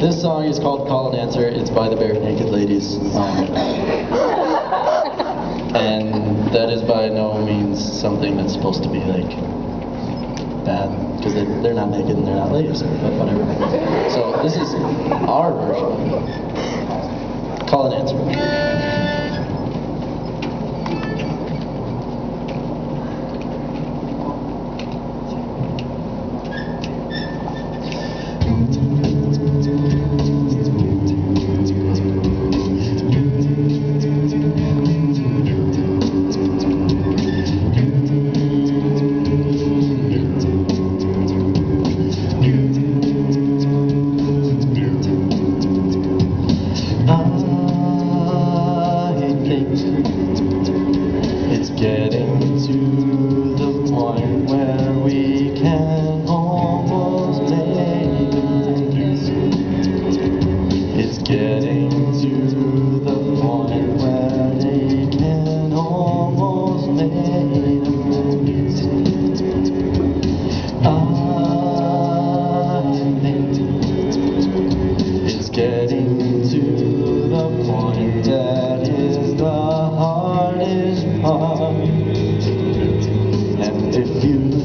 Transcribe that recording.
This song is called Call and Answer. It's by the Barenaked Ladies. Um, and that is by no means something that's supposed to be like bad because they, they're not naked and they're not ladies, but whatever. So this is our version. Call and Answer. can almost make it. It's getting